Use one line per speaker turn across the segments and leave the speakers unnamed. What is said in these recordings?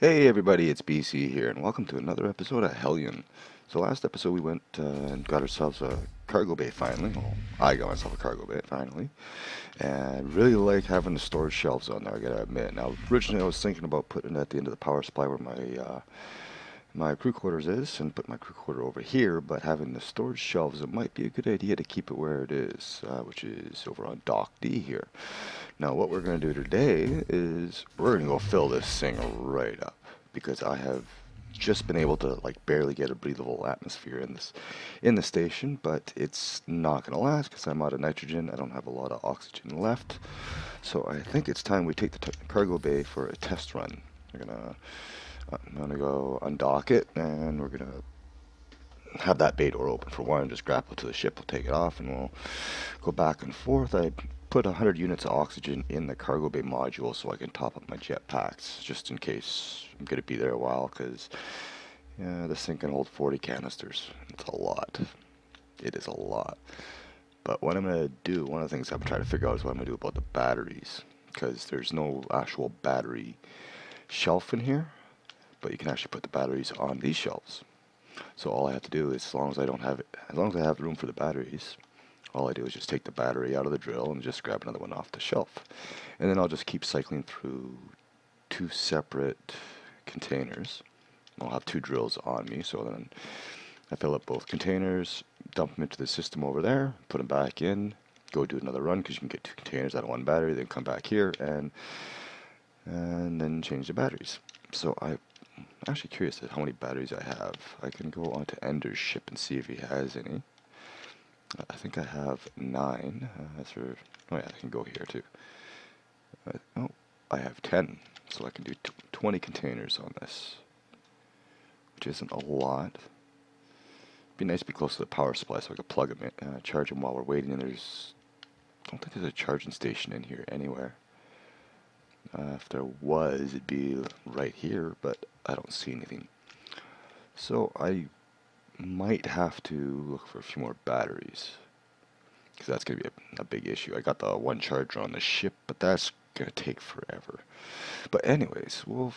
Hey everybody, it's BC here, and welcome to another episode of Hellion. So last episode we went uh, and got ourselves a cargo bay finally. Well, I got myself a cargo bay finally. And I really like having the storage shelves on there, I gotta admit. Now originally I was thinking about putting it at the end of the power supply where my uh, my crew quarters is and put my crew quarter over here, but having the storage shelves, it might be a good idea to keep it where it is, uh, which is over on Dock D here. Now what we're going to do today is we're going to go fill this thing right up because I have just been able to like barely get a breathable atmosphere in this in the station but it's not going to last because I'm out of nitrogen. I don't have a lot of oxygen left. So I think it's time we take the cargo bay for a test run. We're gonna I'm gonna go undock it and we're gonna have that bay door open for one just grapple to the ship we'll take it off and we'll go back and forth. I put 100 units of oxygen in the cargo bay module so I can top up my jet packs just in case I'm gonna be there a while because yeah, this thing can hold 40 canisters. It's a lot. It is a lot. But what I'm gonna do one of the things I'm trying to figure out is what I'm gonna do about the batteries because there's no actual battery shelf in here but you can actually put the batteries on these shelves. So all I have to do is, as long as I don't have as long as I have room for the batteries, all I do is just take the battery out of the drill and just grab another one off the shelf. And then I'll just keep cycling through two separate containers. I'll have two drills on me, so then I fill up both containers, dump them into the system over there, put them back in, go do another run because you can get two containers out of one battery, then come back here and and then change the batteries. So I I'm actually curious at how many batteries I have. I can go on to Ender's ship and see if he has any. Uh, I think I have nine. Uh, for, oh yeah, I can go here too. Uh, oh, I have ten. So I can do 20 containers on this. Which isn't a lot. Be nice to be close to the power supply so I could plug them in, uh, charge them while we're waiting. And there's, I don't think there's a charging station in here anywhere. Uh, if there was, it'd be right here, but I don't see anything. So I might have to look for a few more batteries. Because that's going to be a, a, big issue. I got the one charger on the ship, but that's going to take forever. But anyways, we'll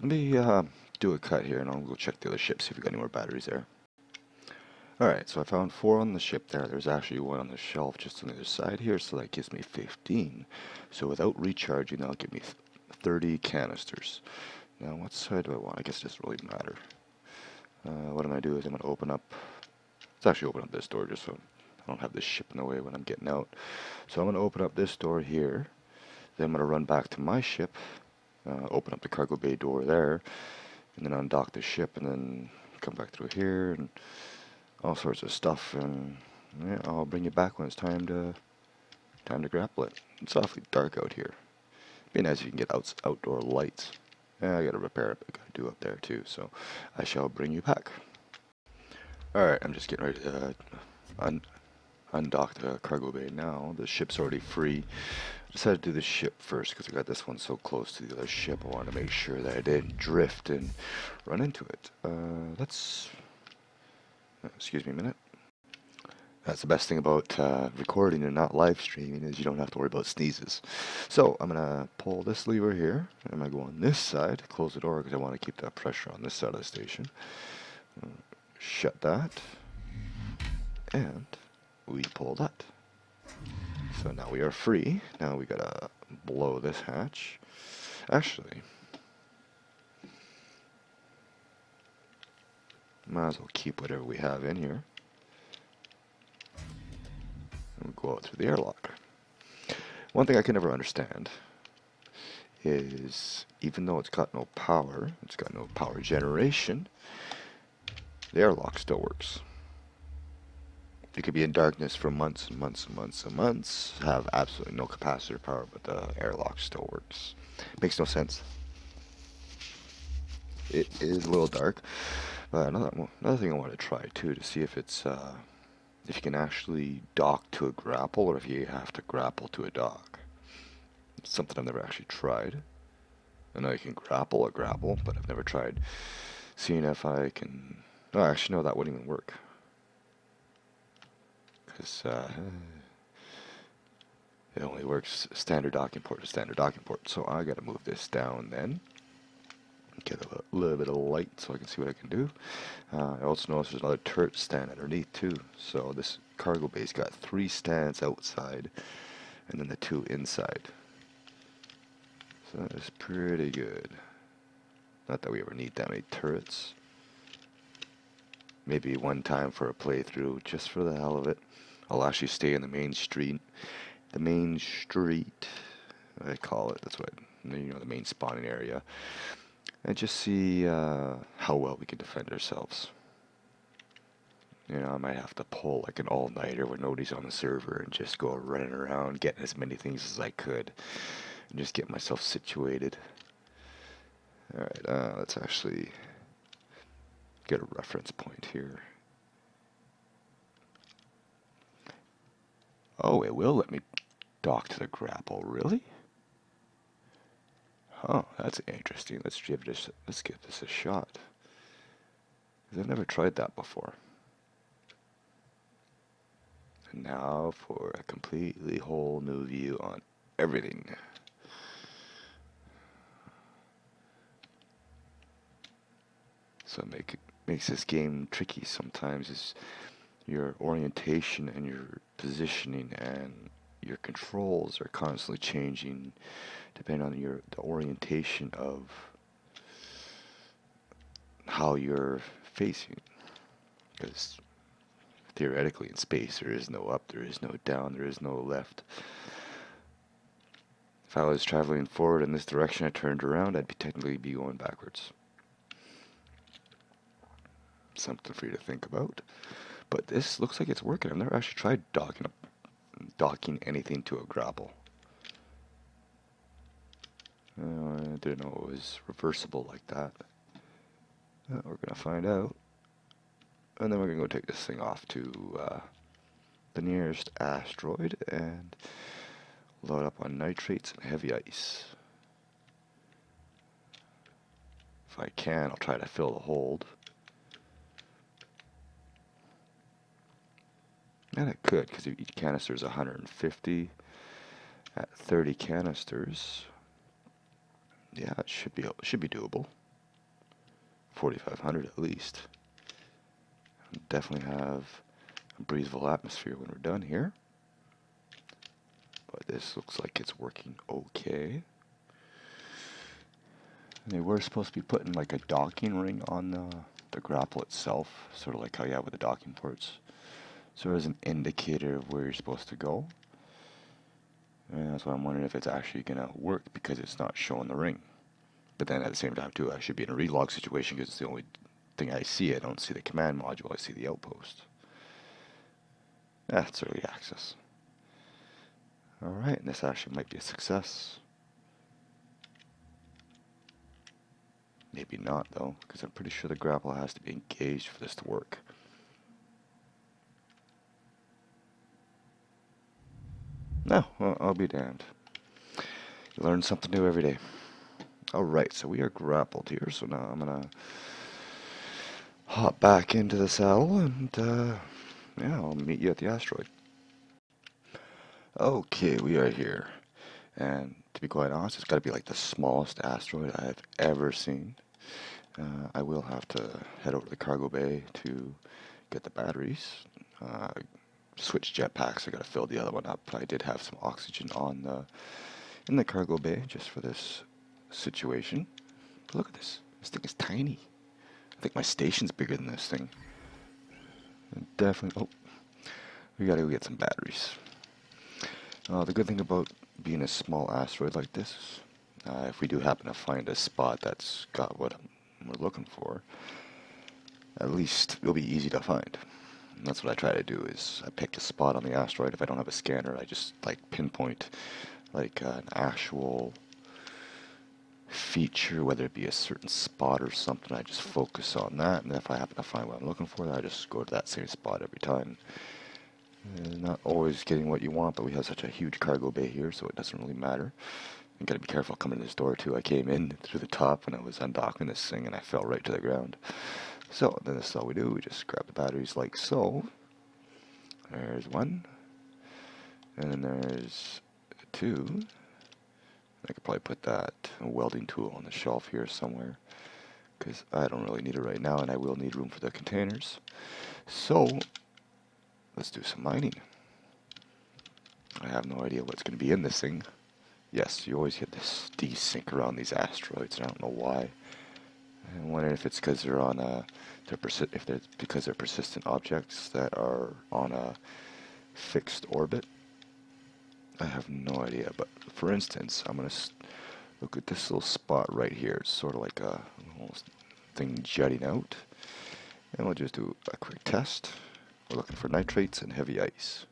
let me uh, do a cut here and I'll go check the other ship, see if we got any more batteries there. Alright, so I found four on the ship there. There's actually one on the shelf just on the other side here, so that gives me 15. So without recharging, that'll give me 30 canisters. Now, what side do I want? I guess it doesn't really matter. Uh, what I'm going to do is I'm going to open up... Let's actually open up this door just so I don't have this ship in the way when I'm getting out. So I'm going to open up this door here. Then I'm going to run back to my ship, uh, open up the cargo bay door there, and then undock the ship, and then come back through here, and all sorts of stuff, and yeah, I'll bring you back when it's time to time to grapple it. It's awfully dark out here. Be nice if you can get out, outdoor lights. Yeah, I gotta repair it, but I gotta do up there too, so I shall bring you back. Alright, I'm just getting ready to uh, un undock the cargo bay now. The ship's already free. I decided to do the ship first because I got this one so close to the other ship. I wanted to make sure that I didn't drift and run into it. Uh, let's excuse me a minute. That's the best thing about uh, recording and not live streaming is you don't have to worry about sneezes. So I'm gonna pull this lever here. And I'm gonna go on this side, close the door because I want to keep that pressure on this side of the station. Shut that, and we pull that. So now we are free. Now we gotta blow this hatch. Actually, Might as well keep whatever we have in here. And we'll go out through the airlock. One thing I can never understand is even though it's got no power, it's got no power generation, the airlock still works. You could be in darkness for months and months and months and months, have absolutely no capacitor power, but the airlock still works. Makes no sense. It is a little dark. Uh, another another thing I want to try too to see if it's uh, if you can actually dock to a grapple or if you have to grapple to a dock. It's something I've never actually tried. I know you can grapple a grapple, but I've never tried seeing if I can. Oh, actually, no, that wouldn't even work. Because uh, it only works standard docking port to standard docking port. So I got to move this down then. Get a little bit of light so I can see what I can do. Uh, I also noticed there's another turret stand underneath too. So this cargo bay's got three stands outside and then the two inside. So that is pretty good. Not that we ever need that many turrets. Maybe one time for a playthrough, just for the hell of it. I'll actually stay in the main street. The main street, I call it. That's what you know, the main spawning area, and just see uh, how well we can defend ourselves. You know, I might have to pull like an all-nighter when nobody's on the server and just go running around getting as many things as I could, and just get myself situated. All right, uh, let's actually get a reference point here. Oh, it will let me dock to the grapple, really? Huh, that's interesting. Let's give this let's give this a shot. Cause I've never tried that before. And now for a completely whole new view on everything. So make it makes this game tricky sometimes is your orientation and your positioning and your controls are constantly changing depending on your the orientation of how you're facing. Because theoretically in space there is no up there is no down there is no left. If I was traveling forward in this direction I turned around I'd be technically be going backwards. Something for you to think about. But this looks like it's working. I've never actually tried docking docking anything to a grapple. Uh, I didn't know it was reversible like that. Uh, we're gonna find out. And then we're gonna go take this thing off to uh, the nearest asteroid and load up on nitrates and heavy ice. If I can, I'll try to fill the hold. And it could, because each canister is 150 at 30 canisters. Yeah, it should be should be doable. 4,500 at least. Definitely have a breathable atmosphere when we're done here. But this looks like it's working okay. They were supposed to be putting like a docking ring on the, the grapple itself, sort of like how you have with the docking ports. So there's an indicator of where you're supposed to go. And that's why I'm wondering if it's actually going to work because it's not showing the ring. But then at the same time too, I should be in a relog situation because it's the only thing I see. I don't see the command module, I see the outpost. That's early access. Alright, and this actually might be a success. Maybe not though, because I'm pretty sure the grapple has to be engaged for this to work. No, well, I'll be damned. You learn something new every day. Alright, so we are grappled here, so now I'm gonna hop back into the saddle and uh, yeah, I'll meet you at the asteroid. Okay, we are here. And to be quite honest, it's got to be like the smallest asteroid I've ever seen. Uh, I will have to head over to the cargo bay to get the batteries. Uh, switch jetpacks. I got to fill the other one up. But I did have some oxygen on the in the cargo bay just for this situation. But look at this. This thing is tiny. I think my station's bigger than this thing. definitely. Oh, we got to go get some batteries. Uh, the good thing about being a small asteroid like this, uh, if we do happen to find a spot that's got what we're looking for, at least it'll be easy to find. And that's what I try to do is I pick a spot on the asteroid. If I don't have a scanner, I just like pinpoint like uh, an actual feature, whether it be a certain spot or something. I just focus on that, and if I happen to find what I'm looking for, I just go to that same spot every time. Uh, not always getting what you want, but we have such a huge cargo bay here, so it doesn't really matter. You gotta be careful coming to this door too. I came in through the top when I was undocking this thing, and I fell right to the ground. So then this is all we do. We just grab the batteries like so. There's one. And then there's two. I could probably put that welding tool on the shelf here somewhere because I don't really need it right now and I will need room for the containers. So let's do some mining. I have no idea what's going to be in this thing. Yes, you always get this desync around these asteroids and I don't know why. I'm wondering if it's because they're on a, they're persi if they're because they're persistent objects that are on a fixed orbit. I have no idea, but for instance, I'm gonna look at this little spot right here. It's sort of like a thing jutting out, and we'll just do a quick test. We're looking for nitrates and heavy ice.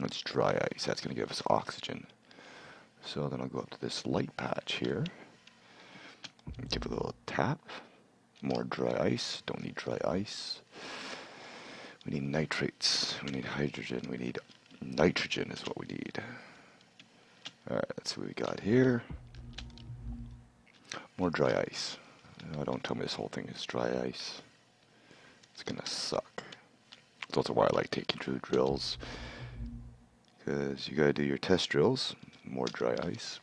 It's dry ice. That's going to give us oxygen. So then I'll go up to this light patch here. Give it a little tap. More dry ice. Don't need dry ice. We need nitrates. We need hydrogen. We need nitrogen is what we need. Alright, let's see what we got here. More dry ice. Don't tell me this whole thing is dry ice. It's gonna suck. That's also why I like taking through drills. Because you gotta do your test drills. More dry ice.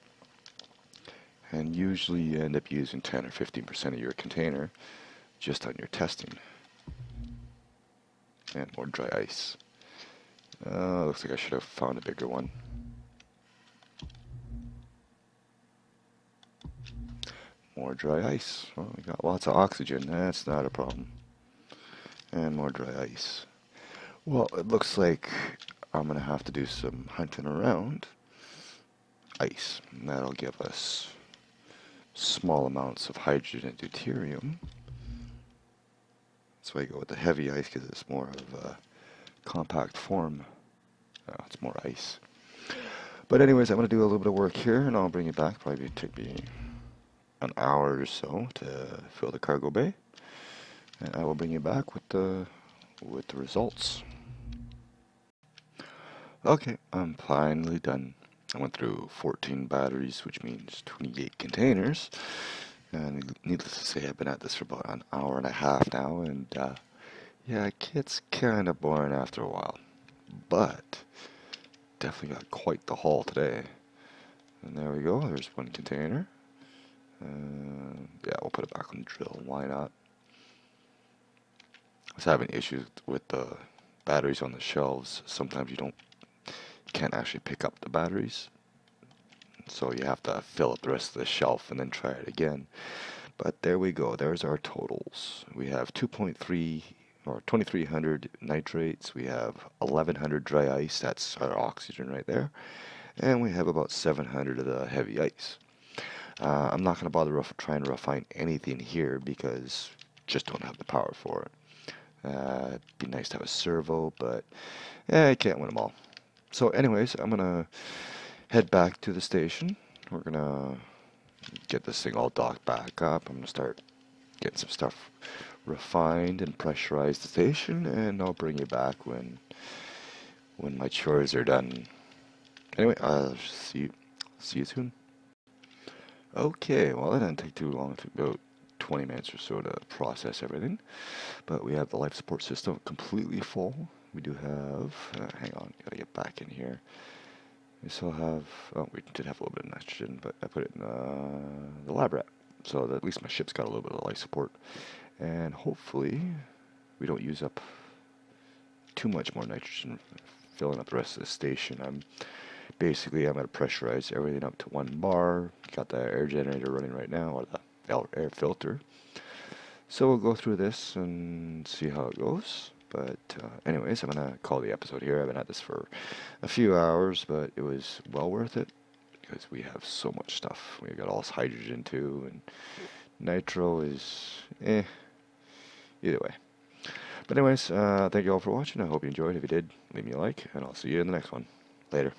And usually you end up using 10 or 15% of your container just on your testing. And more dry ice. Uh, looks like I should have found a bigger one. More dry ice. Well, we got lots of oxygen. That's not a problem. And more dry ice. Well, it looks like I'm going to have to do some hunting around ice. And that'll give us small amounts of hydrogen and deuterium. That's why I go with the heavy ice because it's more of a compact form. Uh, it's more ice. But anyways, I'm going to do a little bit of work here and I'll bring you back. Probably take me an hour or so to fill the cargo bay. And I will bring you back with the with the results. Okay, I'm finally done. I went through 14 batteries, which means 28 containers. And needless to say, I've been at this for about an hour and a half now, and uh, yeah, it gets kind of boring after a while. But definitely got quite the haul today. And there we go, there's one container. Uh, yeah, we'll put it back on the drill. Why not? I was having issues with the batteries on the shelves. Sometimes you don't, can't actually pick up the batteries. So you have to fill up the rest of the shelf and then try it again. But there we go. There's our totals. We have 2.3 or 2300 nitrates. We have 1100 dry ice. That's our oxygen right there. And we have about 700 of the heavy ice. Uh, I'm not going to bother trying to refine anything here because just don't have the power for it. Uh, it'd be nice to have a servo, but yeah, I can't win them all. So anyways, I'm to head back to the station. We're to get this thing all docked back up. I'm to start getting some stuff refined and pressurize the station, and I'll bring you back when when my chores are done. Anyway, I'll see you, see you soon. Okay, well, it didn't take too long, to about 20 minutes or so to process everything. But we have the life support system completely full. We do have, uh, hang on, gotta get back in here. We still have, oh, we did have a little bit of nitrogen, but I put it in uh, the lab rat. So at least my ship's got a little bit of life support. And hopefully we don't use up too much more nitrogen filling up the rest of the station. I'm basically I'm to pressurize everything up to one bar. Got the air generator running right now, or the air filter. So we'll go through this and see how it goes. But uh, anyways, I'm going to call the episode here. I've been at this for a few hours, but it was well worth it because we have so much stuff. We've got all this hydrogen too, and nitro is eh. Either way. But anyways, uh, thank you all for watching. I hope you enjoyed. If you did, leave me a like, and I'll see you in the next one. Later.